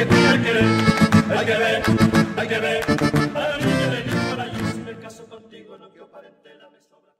que que ver, hay que ver, hay que ver. A la niña le para allí, si me caso contigo, no quiero parentela, me sobra.